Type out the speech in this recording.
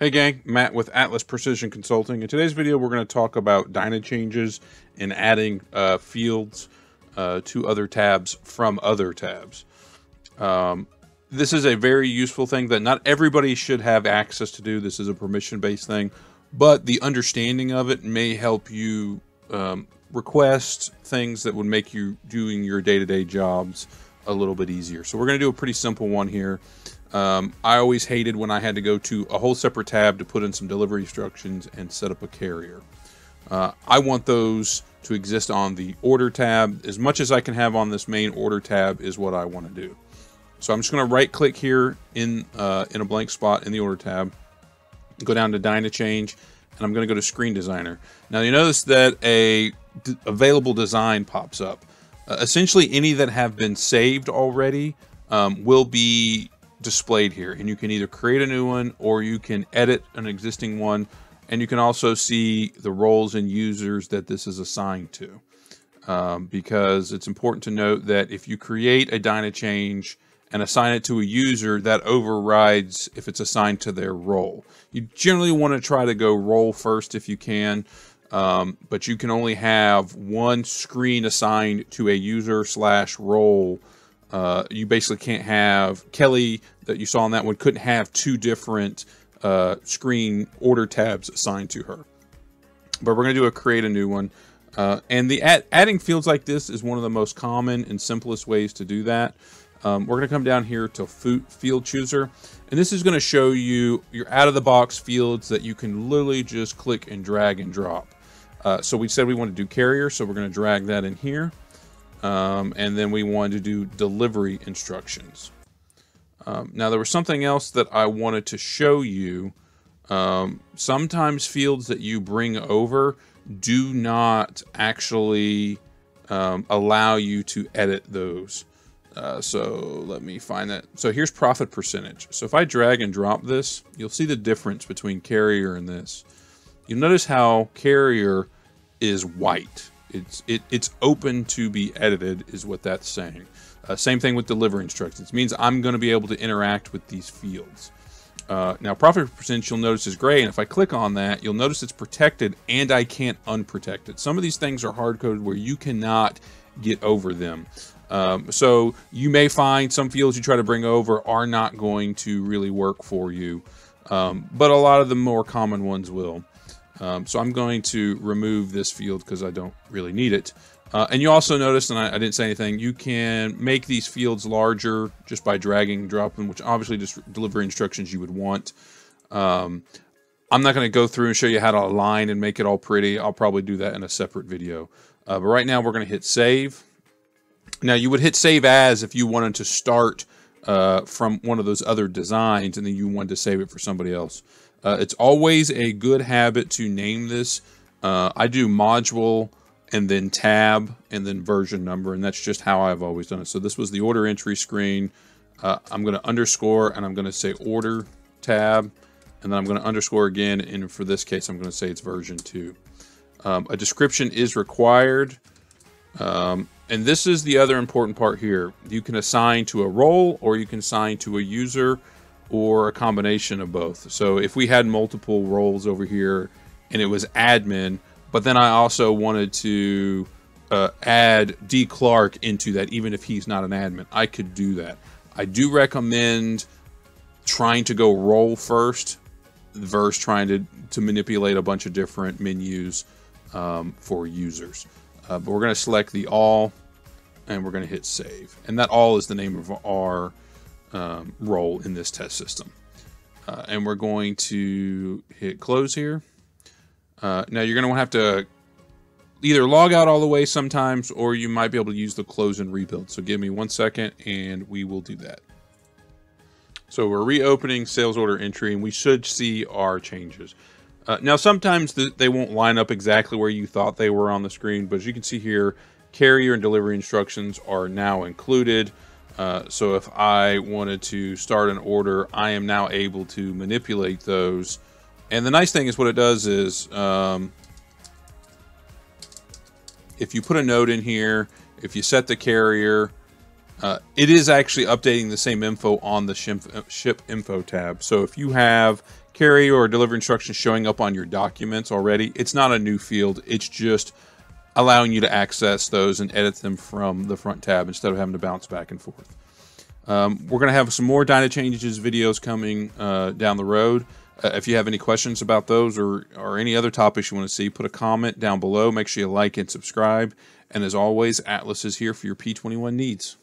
Hey gang, Matt with Atlas Precision Consulting. In today's video, we're going to talk about DynaChanges and adding uh, fields uh, to other tabs from other tabs. Um, this is a very useful thing that not everybody should have access to do. This is a permission-based thing, but the understanding of it may help you um, request things that would make you doing your day-to-day -day jobs a little bit easier. So we're going to do a pretty simple one here. Um, I always hated when I had to go to a whole separate tab to put in some delivery instructions and set up a carrier. Uh, I want those to exist on the order tab. As much as I can have on this main order tab is what I want to do. So I'm just going to right click here in, uh, in a blank spot in the order tab, go down to Dynachange, and I'm going to go to Screen Designer. Now you notice that a available design pops up. Uh, essentially any that have been saved already um, will be displayed here. And you can either create a new one or you can edit an existing one. And you can also see the roles and users that this is assigned to. Um, because it's important to note that if you create a DynaChange and assign it to a user that overrides if it's assigned to their role. You generally want to try to go role first if you can um, but you can only have one screen assigned to a user slash role uh, you basically can't have Kelly that you saw on that one couldn't have two different uh, screen order tabs assigned to her. But we're going to do a create a new one. Uh, and the add, adding fields like this is one of the most common and simplest ways to do that. Um, we're going to come down here to field chooser. And this is going to show you your out of the box fields that you can literally just click and drag and drop. Uh, so we said we want to do carrier, so we're going to drag that in here. Um, and then we wanted to do delivery instructions. Um, now there was something else that I wanted to show you. Um, sometimes fields that you bring over do not actually um, allow you to edit those. Uh, so let me find that. So here's profit percentage. So if I drag and drop this, you'll see the difference between carrier and this. You'll notice how carrier is white it's it, it's open to be edited is what that's saying. Uh, same thing with deliver instructions. It means I'm going to be able to interact with these fields. Uh, now profit percentage you'll notice is gray and if I click on that you'll notice it's protected and I can't unprotect it. Some of these things are hard coded where you cannot get over them. Um, so you may find some fields you try to bring over are not going to really work for you. Um, but a lot of the more common ones will. Um, so I'm going to remove this field because I don't really need it. Uh, and you also notice, and I, I, didn't say anything, you can make these fields larger just by dragging and dropping, which obviously just deliver instructions you would want. Um, I'm not going to go through and show you how to align and make it all pretty. I'll probably do that in a separate video. Uh, but right now we're going to hit save. Now you would hit save as if you wanted to start uh, from one of those other designs and then you wanted to save it for somebody else. Uh, it's always a good habit to name this. Uh, I do module and then tab and then version number, and that's just how I've always done it. So this was the order entry screen. Uh, I'm going to underscore and I'm going to say order tab, and then I'm going to underscore again, and for this case, I'm going to say it's version 2. Um, a description is required. Um, and this is the other important part here. You can assign to a role or you can assign to a user or a combination of both. So if we had multiple roles over here and it was admin, but then I also wanted to uh, add D Clark into that, even if he's not an admin, I could do that. I do recommend trying to go role first versus trying to, to manipulate a bunch of different menus um, for users. Uh, but we're going to select the all and we're going to hit save. And that all is the name of our um, role in this test system. Uh, and we're going to hit close here. Uh, now you're going to have to either log out all the way sometimes, or you might be able to use the close and rebuild. So give me one second and we will do that. So we're reopening sales order entry and we should see our changes. Uh, now sometimes the, they won't line up exactly where you thought they were on the screen, but as you can see here, carrier and delivery instructions are now included. Uh, so if I wanted to start an order, I am now able to manipulate those. And the nice thing is what it does is um, if you put a note in here, if you set the carrier, uh, it is actually updating the same info on the ship, ship info tab. So if you have carry or deliver instructions showing up on your documents already. It's not a new field. It's just allowing you to access those and edit them from the front tab instead of having to bounce back and forth. Um, we're going to have some more Dynachanges videos coming uh, down the road. Uh, if you have any questions about those or, or any other topics you want to see, put a comment down below. Make sure you like and subscribe. And as always, Atlas is here for your P21 needs.